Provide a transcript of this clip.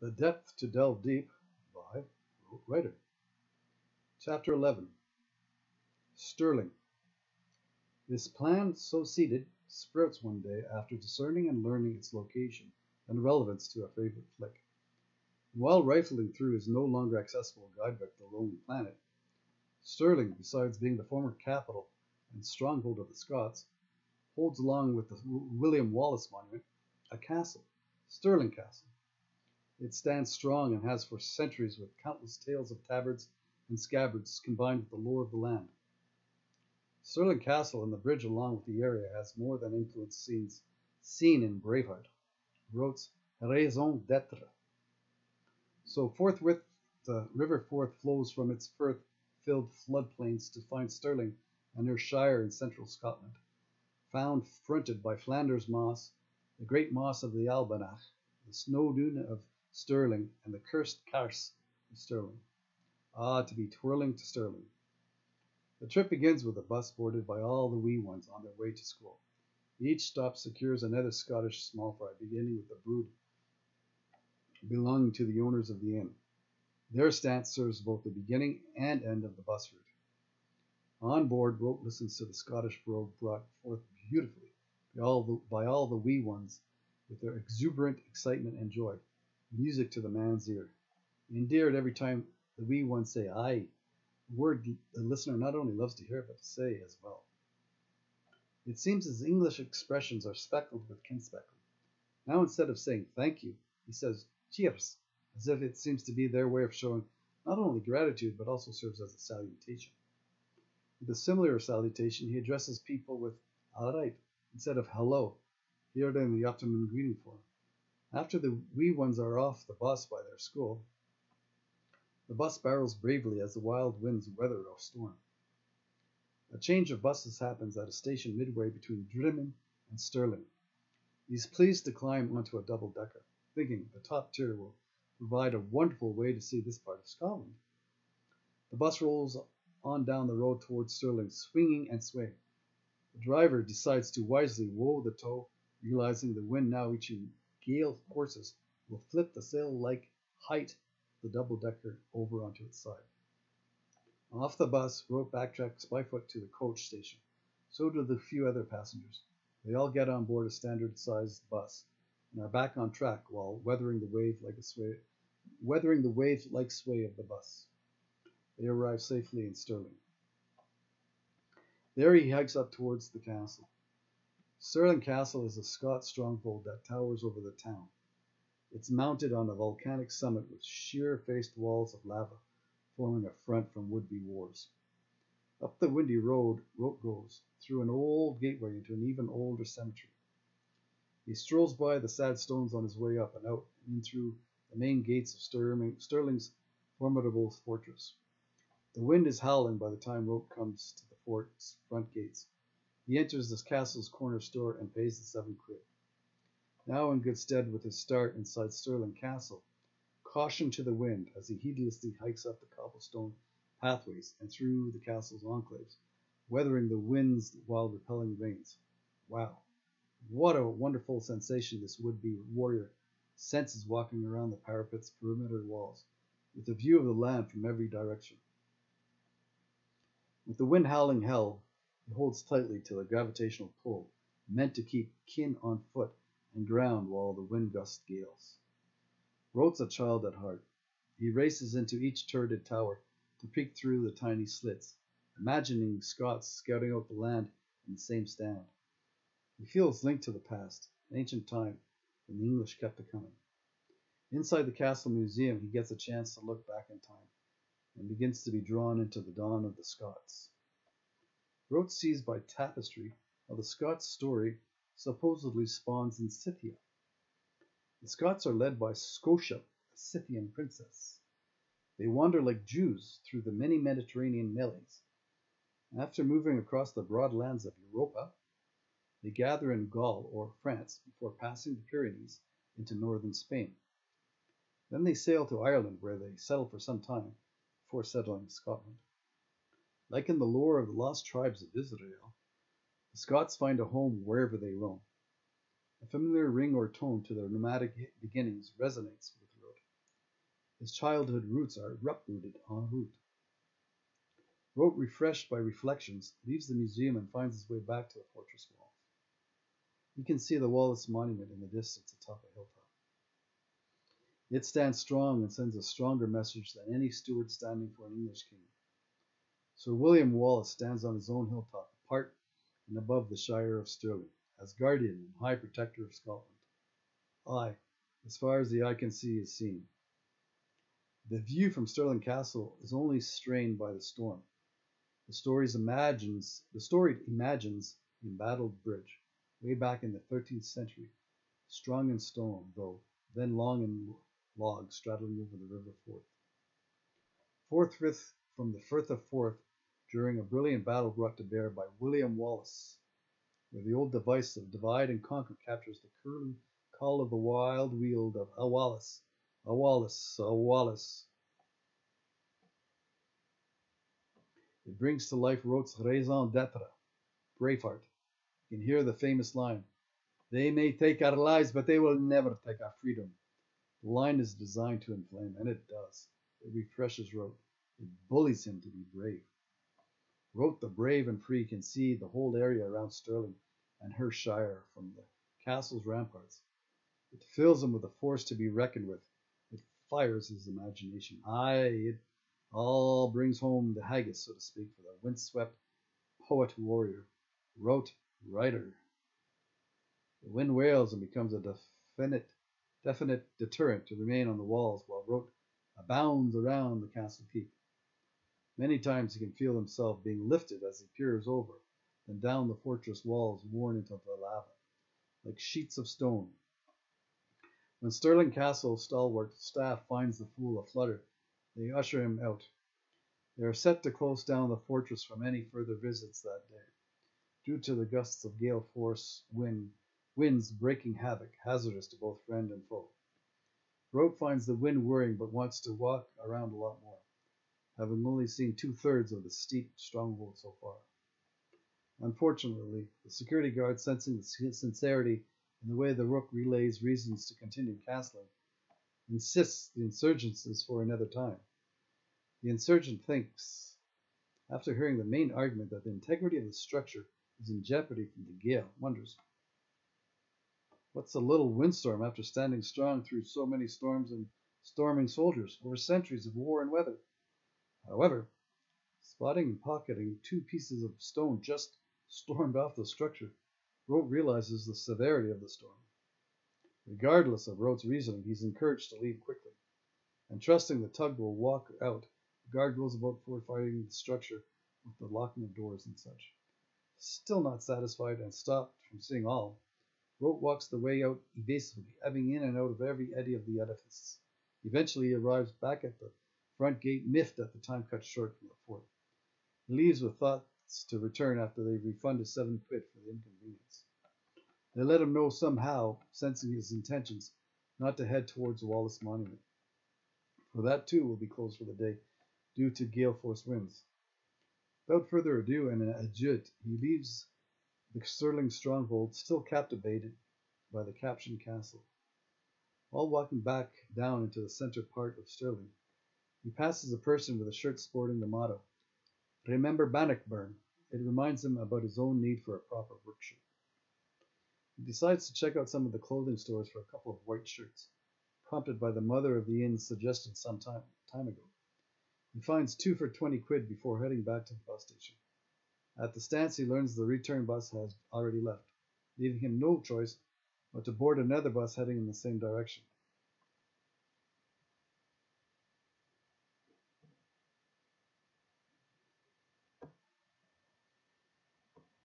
The Depth to Delve Deep by Writer. Chapter 11 Stirling. This plan, so seeded, sprouts one day after discerning and learning its location and relevance to a favorite flick. And while rifling through his no longer accessible guidebook, The Lonely Planet, Stirling, besides being the former capital and stronghold of the Scots, holds along with the William Wallace monument a castle, Stirling Castle it stands strong and has for centuries with countless tales of tabards and scabbards combined with the lore of the land. Stirling Castle and the bridge along with the area has more than influenced scenes seen in Braveheart, Rote's raison d'etre. So forthwith the River Forth flows from its firth-filled floodplains to find Stirling and her shire in central Scotland, found fronted by Flanders Moss, the great moss of the Albanach, the snow dune of Stirling, and the cursed Carse of Stirling. Ah, to be twirling to Stirling! The trip begins with a bus boarded by all the wee ones on their way to school. Each stop secures another Scottish small fry, beginning with the brood belonging to the owners of the inn. Their stance serves both the beginning and end of the bus route. On board, Rote listens to the Scottish brogue brought forth beautifully by all the, by all the wee ones with their exuberant excitement and joy music to the man's ear, endeared every time the wee ones say "aye," a word the listener not only loves to hear but to say as well. It seems his English expressions are speckled with kinspeckle. Now instead of saying thank you, he says cheers, as if it seems to be their way of showing not only gratitude but also serves as a salutation. With a similar salutation, he addresses people with all right instead of hello, here in the afternoon greeting form. After the wee ones are off the bus by their school, the bus barrels bravely as the wild winds weather a storm. A change of buses happens at a station midway between Drymen and Stirling. He is pleased to climb onto a double decker, thinking the top tier will provide a wonderful way to see this part of Scotland. The bus rolls on down the road towards Stirling, swinging and swaying. The driver decides to wisely woe the toe, realizing the wind now reaching gale forces will flip the sail-like height the double-decker over onto its side. Off the bus, Rote backtracks by foot to the coach station. So do the few other passengers. They all get on board a standard-sized bus and are back on track while weathering the wave like a sway, weathering the wave like sway of the bus. They arrive safely in Stirling. There he hikes up towards the castle. Stirling Castle is a Scots stronghold that towers over the town. It's mounted on a volcanic summit with sheer-faced walls of lava forming a front from would-be wars. Up the windy road Rote goes, through an old gateway into an even older cemetery. He strolls by the sad stones on his way up and out and in through the main gates of Stirling's formidable fortress. The wind is howling by the time Rote comes to the fort's front gates. He enters the castle's corner store and pays the seven quid. Now in good stead with his start inside Stirling Castle, caution to the wind as he heedlessly hikes up the cobblestone pathways and through the castle's enclaves, weathering the winds while repelling rains. Wow, what a wonderful sensation this would-be warrior senses walking around the parapet's perimeter walls, with a view of the land from every direction. With the wind howling hell, he holds tightly to the gravitational pull meant to keep kin on foot and ground while the wind gusts gales. Rote's a child at heart. He races into each turreted tower to peek through the tiny slits, imagining Scots scouting out the land in the same stand. He feels linked to the past, an ancient time when the English kept a coming. Inside the castle museum, he gets a chance to look back in time and begins to be drawn into the dawn of the Scots. Rote sees by tapestry how the Scots story supposedly spawns in Scythia. The Scots are led by Scotia, a Scythian princess. They wander like Jews through the many Mediterranean melees. After moving across the broad lands of Europa, they gather in Gaul or France before passing the Pyrenees into northern Spain. Then they sail to Ireland where they settle for some time before settling Scotland. Like in the lore of the lost tribes of Israel, the Scots find a home wherever they roam. A familiar ring or tone to their nomadic beginnings resonates with Rote. His childhood roots are uprooted en route. Rote, refreshed by reflections, leaves the museum and finds his way back to the fortress wall. He can see the Wallace Monument in the distance atop a hilltop. It stands strong and sends a stronger message than any Stuart standing for an English king. Sir William Wallace stands on his own hilltop, apart and above the Shire of Stirling, as guardian and high protector of Scotland. Aye, as far as the eye can see is seen. The view from Stirling Castle is only strained by the storm. The story imagines the story imagines the embattled bridge, way back in the 13th century, strong in stone, though then long in log, straddling over the River Forth. Forthwith from the Firth of Forth, during a brilliant battle brought to bear by William Wallace, where the old device of divide and conquer captures the curlew call of the wild weald of a Wallace, a Wallace, a Wallace. It brings to life Rote's raison d'etre, Braveheart. You can hear the famous line, They may take our lives, but they will never take our freedom. The line is designed to inflame, and it does. It refreshes Rote. It bullies him to be brave. Rote the brave and free can see the whole area around Stirling and her shire from the castle's ramparts. It fills him with a force to be reckoned with. It fires his imagination. Aye, it all brings home the haggis, so to speak, for the windswept poet warrior, Rote writer. The wind wails and becomes a definite, definite deterrent to remain on the walls while Rote abounds around the castle keep. Many times he can feel himself being lifted as he peers over, then down the fortress walls worn into the lava, like sheets of stone, when Stirling Castle's stalwart staff finds the fool aflutter, they usher him out. They are set to close down the fortress from any further visits that day, due to the gusts of gale force wind, winds breaking havoc, hazardous to both friend and foe. Rote finds the wind worrying but wants to walk around a lot more, having only seen two thirds of the steep stronghold so far. Unfortunately, the security guard, sensing the sincerity in the way the rook relays reasons to continue castling, insists the insurgents is for another time. The insurgent thinks, after hearing the main argument that the integrity of the structure is in jeopardy from the gale, wonders, what's a little windstorm after standing strong through so many storms and storming soldiers over centuries of war and weather? However, spotting and pocketing two pieces of stone just stormed off the structure Rote realizes the severity of the storm. Regardless of Rote's reasoning, he's encouraged to leave quickly. And trusting the tug will walk out, the guard goes about fortifying the structure with the locking of doors and such. Still not satisfied and stopped from seeing all, Rote walks the way out evasively, ebbing in and out of every eddy of the edifice. Eventually he arrives back at the front gate, miffed at the time cut short from the fort. He leaves with thoughts to return after they've refunded seven quid for the inconvenience. They let him know somehow, sensing his intentions, not to head towards Wallace Monument, for that too will be closed for the day due to gale force winds. Without further ado and an adieu, he leaves the Stirling stronghold, still captivated by the captured castle. While walking back down into the center part of Stirling, he passes a person with a shirt sporting the motto Remember Bannockburn. It reminds him about his own need for a proper work shirt. He decides to check out some of the clothing stores for a couple of white shirts, prompted by the mother of the inn's suggestion some time, time ago. He finds two for 20 quid before heading back to the bus station. At the stance, he learns the return bus has already left, leaving him no choice but to board another bus heading in the same direction.